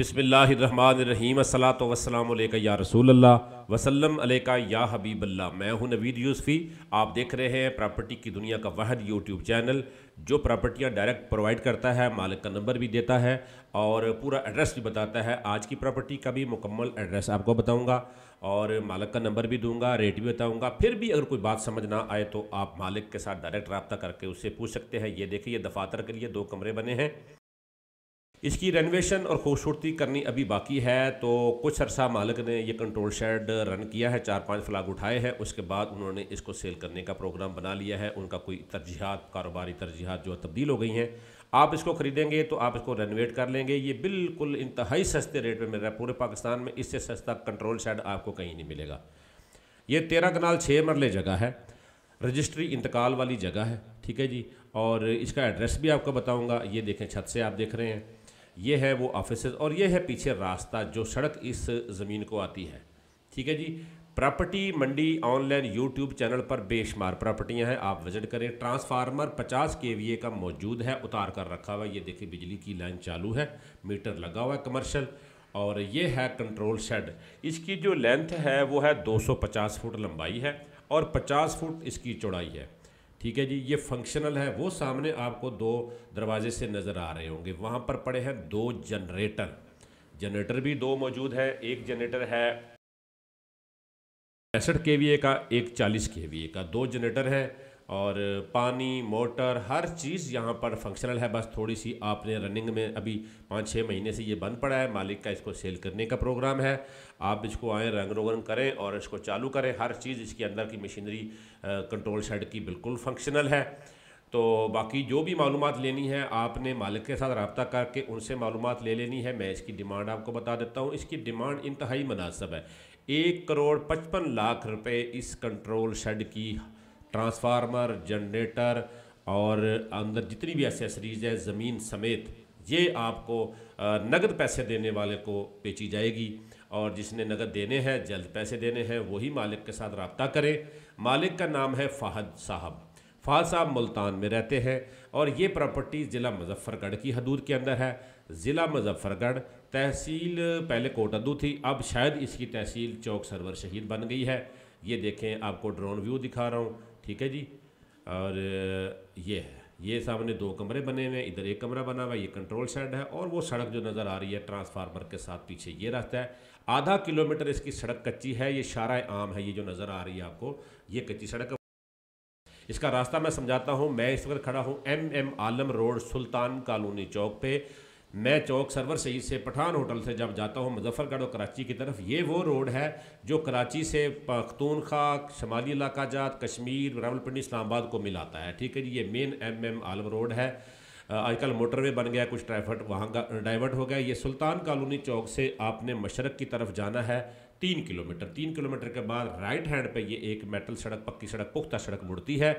बिसमीम असलात वसलाम या रसूल अल्लाह वसल्लम अलैका या हबीब अल्लाह मैं हूँ नवीद यूसफ़ी। आप देख रहे हैं प्रॉपर्टी की दुनिया का वहद यूट्यूब चैनल, जो प्रॉपर्टियाँ डायरेक्ट प्रोवाइड करता है, मालिक का नंबर भी देता है, और पूरा एड्रेस भी बताता है। आज की प्रॉपर्टी का भी मुकम्मल एड्रेस आपको बताऊँगा, और मालिक का नंबर भी दूँगा, रेट भी बताऊँगा। फिर भी अगर कोई बात समझ ना आए तो आप मालिक के साथ डायरेक्ट रबता करके उससे पूछ सकते हैं। ये देखिए, ये दफातर के लिए दो कमरे बने हैं। इसकी रेनोवेशन और खूबसूरती करनी अभी बाकी है तो कुछ अरसा मालिक ने ये कंट्रोल शेड रन किया है, चार पाँच फ्लाग उठाए हैं, उसके बाद उन्होंने इसको सेल करने का प्रोग्राम बना लिया है, उनका कोई तरजीहत, कारोबारी तरजीहत जो तब्दील हो गई हैं। आप इसको ख़रीदेंगे तो आप इसको रेनोवेट कर लेंगे, ये बिल्कुल इंतहाई सस्ते रेट पर मिल रहा है, पूरे पाकिस्तान में इससे सस्ता कंट्रोल शेड आपको कहीं नहीं मिलेगा। ये तेरह कनाल छः मरले जगह है रजिस्ट्री इंतकाल वाली जगह है, ठीक है जी, और इसका एड्रेस भी आपको बताऊँगा, ये देखें छत से आप देख रहे हैं। ये है वो ऑफ़िस और ये है पीछे रास्ता जो सड़क इस ज़मीन को आती है। ठीक है जी? Property Mandi online YouTube channel पर बेशुमार प्रॉपर्टियाँ हैं। आप विज़िट करें। ट्रांसफार्मर 50 के का मौजूद है। उतार कर रखा हुआ है। ये देखिए, बिजली की लाइन चालू है। मीटर लगा हुआ है कमर्शल और ये है कंट्रोल शेड इसकी जो लेंथ है, वो है 250 फुट लंबाई है और 50 फुट इसकी चौड़ाई है। ठीक है जी, ये फंक्शनल है, वो सामने आपको दो दरवाजे से नज़र आ रहे होंगे। वहाँ पर पड़े हैं दो जनरेटर जनरेटर भी दो मौजूद है, एक जनरेटर है पैंसठ के का, एक चालीस के का। दो जनरेटर है और पानी, मोटर, हर चीज़ यहाँ पर फंक्शनल है। बस थोड़ी सी आपने रनिंग में अभी पाँच छः महीने से ये बंद पड़ा है। मालिक का इसको सेल करने का प्रोग्राम है। आप इसको आएँ, रंग रोगन करें और इसको चालू करें। हर चीज़ इसके अंदर की मशीनरी कंट्रोल शेड की बिल्कुल फंक्शनल है। तो बाकी जो भी मालूम लेनी है, आपने मालिक के साथ रबता करके उनसे मालूम ले लेनी है। मैं इसकी डिमांड आपको बता देता हूँ। इसकी डिमांड इंतहाई मुनासब है। एक करोड़ पचपन लाख रुपए इस कंट्रोल शेड की ट्रांसफार्मर, जनरेटर और अंदर जितनी भी एसेसरीज है, ज़मीन समेत, ये आपको नगद पैसे देने वाले को बेची जाएगी। और जिसने नगद देने हैं, जल्द पैसे देने हैं, वही मालिक के साथ रबता करें। मालिक का नाम है फ़ाहद साहब। फ़ाहद साहब मुल्तान में रहते हैं और ये प्रॉपर्टी ज़िला मुजफ्फ़रगढ़ की हदूद के अंदर है। ज़िला मुजफ्फ़रगढ़ तहसील, पहले कोटदू थी, अब शायद इसकी तहसील चौक सरवर शहीद बन गई है। ये देखें, आपको ड्रोन व्यू दिखा रहा हूँ। ठीक है जी। और ये है, ये सामने दो कमरे बने हुए हैं, इधर एक कमरा बना हुआ है, ये कंट्रोल शेड है, और वो सड़क जो नज़र आ रही है ट्रांसफार्मर के साथ पीछे, ये रास्ता है। आधा किलोमीटर इसकी सड़क कच्ची है, ये शारा आम है, ये जो नज़र आ रही है आपको, ये कच्ची सड़क इसका रास्ता मैं समझाता हूँ, मैं इस वक्त खड़ा हूँ M M Alam road Sultan colony Chowk पे। मैं चौक सरवर सईद से पठान होटल से जब जाता हूँ, मुजफ्फरगढ़ और कराची की तरफ़, ये वो रोड है जो कराची से पख्तूनखा शमाली इलाका जात, कश्मीर, रावलपिंडी, इस्लामाबाद को मिलाता है। ठीक है जी, ये main M M Alam road है। आजकल मोटरवे बन गया, कुछ ट्रैफ़िक वहाँ का डाइवर्ट हो गया। ये सुल्तान कॉलोनी चौक से आपने मशरक की तरफ़ जाना है तीन किलोमीटर। तीन किलोमीटर के बाद राइट हैंड पे ये एक मेटल सड़क, पक्की सड़क, पुख्ता सड़क मुड़ती है।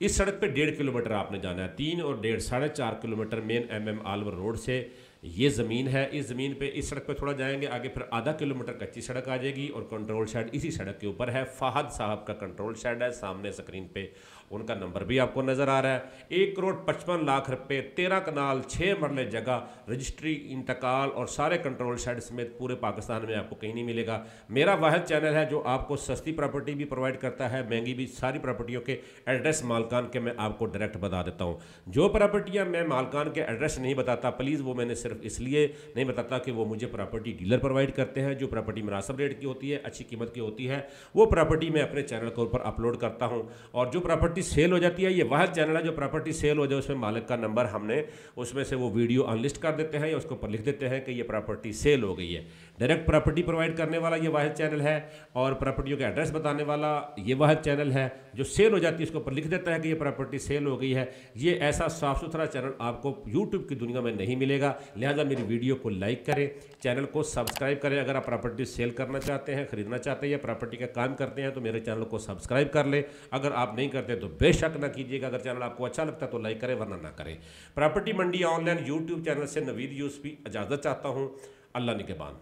इस सड़क पे डेढ़ किलोमीटर आपने जाना है। तीन और डेढ़, साढ़े चार kilometre main M M Alwar road से ये ज़मीन है, इस ज़मीन पे इस सड़क पे थोड़ा जाएँगे, आगे फिर आधा किलोमीटर कच्ची सड़क आ जाएगी और कंट्रोल शेड इसी सड़क के ऊपर है। फाहद साहब का कंट्रोल शेड है, सामने स्क्रीन पे उनका नंबर भी आपको नज़र आ रहा है। एक करोड़ पचपन लाख रुपए, तेरह कनाल छः मरले जगह रजिस्ट्री इंतकाल और सारे कंट्रोल शेड समेत पूरे पाकिस्तान में आपको कहीं नहीं मिलेगा। मेरा वाहद चैनल है जो आपको सस्ती प्रॉपर्टी भी प्रोवाइड करता है, महँगी भी सारी प्रॉपर्टियों के एड्रेस मालकान के मैं आपको डायरेक्ट बता देता हूँ। जो प्रॉपर्टियाँ मैं मालकान के एड्रेस नहीं बताता प्लीज़ वो मैंने सिर्फ़ इसलिए नहीं बताता कि वो मुझे प्रॉपर्टी डीलर प्रोवाइड करते हैं, जो प्रॉपर्टी मुनासब रेट की होती है, अच्छी कीमत की होती है, वो प्रॉपर्टी मैं अपने चैनल के ऊपर अपलोड करता हूँ। और जो प्रॉपर्टी सेल हो जाती है, ये वह चैनल है जो प्रॉपर्टी सेल हो जाए, उसमें मालिक का नंबर हमने, उसमें से वो वीडियो अनलिस्ट कर देते हैं या उसके ऊपर लिख देते हैं कि ये प्रॉपर्टी सेल हो गई है। डायरेक्ट प्रॉपर्टी प्रोवाइड करने वाला ये वाहिद चैनल है और प्रॉपर्टियों का एड्रेस बताने वाला ये वाहिद चैनल है जो सेल हो जाती है, उसके ऊपर लिख देता है कि ये प्रॉपर्टी सेल हो गई है। ये ऐसा साफ़ सुथरा चैनल आपको यूट्यूब की दुनिया में नहीं मिलेगा लिहाजा मेरी वीडियो को लाइक करें, चैनल को सब्सक्राइब करें। अगर आप प्रॉपर्टी सेल करना चाहते हैं, खरीदना चाहते हैं या प्रॉपर्टी का काम करते हैं तो मेरे चैनल को सब्सक्राइब कर लें। अगर आप नहीं करते तो बेशक ना कीजिएगा। अगर चैनल आपको अच्छा लगता है तो लाइक करें, वरना ना करें। Property Mandi online YouTube channel से नवीद यूस भी इजाज़त चाहता हूँ। अल्लाह निगेबान